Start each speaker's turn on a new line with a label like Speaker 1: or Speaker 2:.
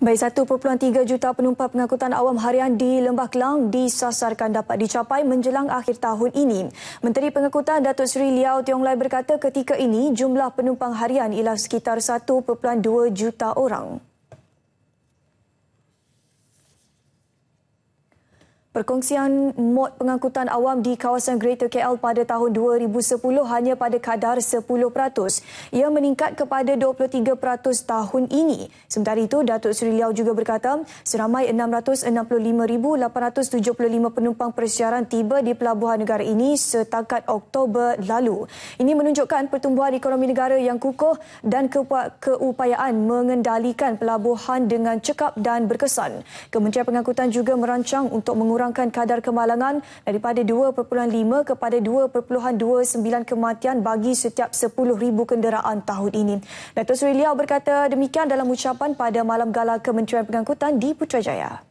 Speaker 1: Baik 1.3 juta penumpang pengangkutan awam harian di Lembah Kelang disasarkan dapat dicapai menjelang akhir tahun ini. Menteri Pengangkutan Datuk Seri Liao Tiong Lai berkata ketika ini jumlah penumpang harian ialah sekitar 1.2 juta orang. Perkongsian mod pengangkutan awam di kawasan Greater KL pada tahun 2010 hanya pada kadar 10%. Ia meningkat kepada 23% tahun ini. Sementara itu, Datuk Seri Liao juga berkata, seramai 665,875 penumpang persiaran tiba di pelabuhan negara ini setakat Oktober lalu. Ini menunjukkan pertumbuhan ekonomi negara yang kukuh dan keupayaan mengendalikan pelabuhan dengan cekap dan berkesan. Kementerian Pengangkutan juga merancang untuk mengurangkan mengurangkan kadar kemalangan daripada 2.5 kepada 2.29 kematian bagi setiap 10,000 kenderaan tahun ini. Datuk Seri Liao berkata demikian dalam ucapan pada malam gala Kementerian Pengangkutan di Putrajaya.